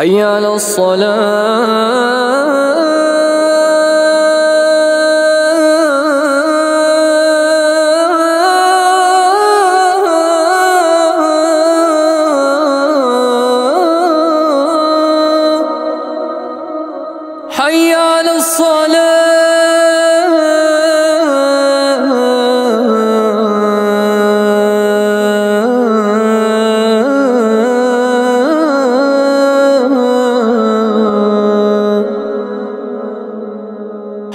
حي على الصلاة.